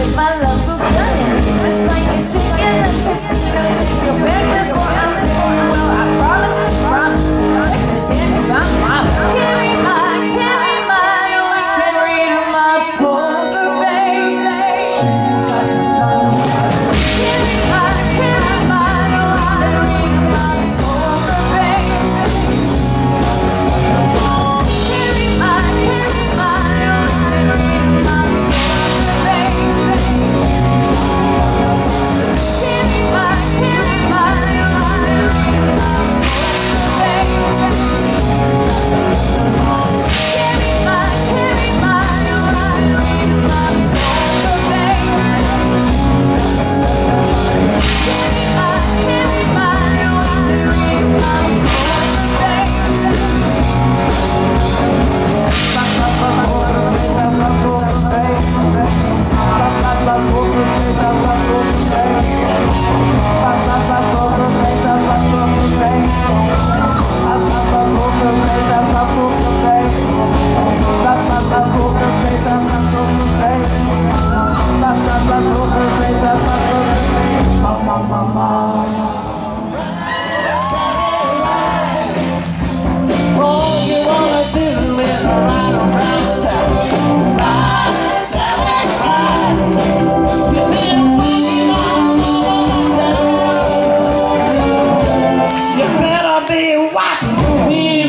with my love of gunning, just like a chicken. white.